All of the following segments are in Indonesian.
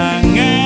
kenangan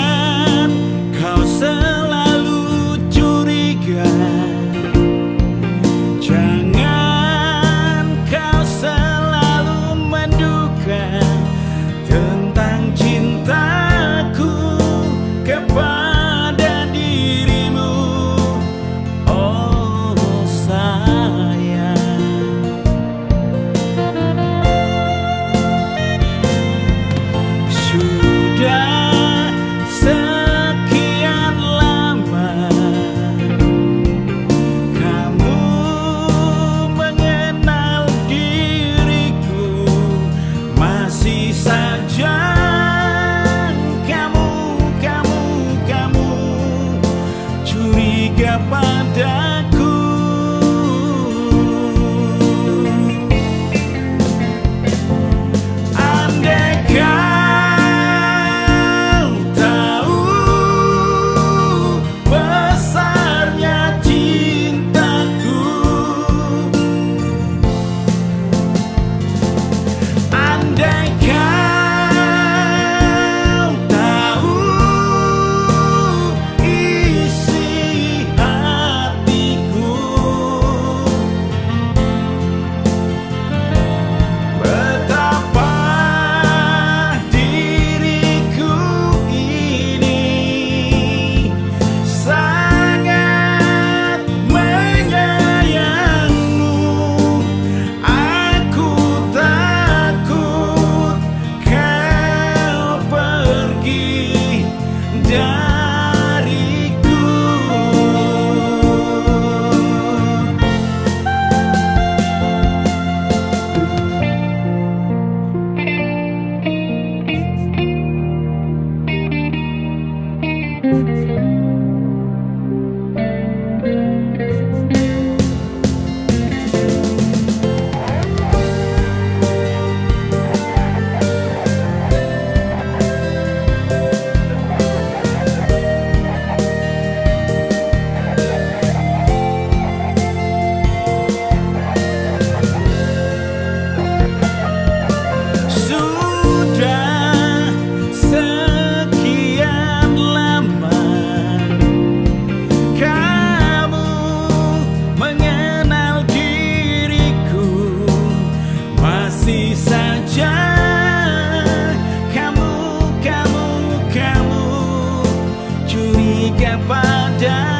kepada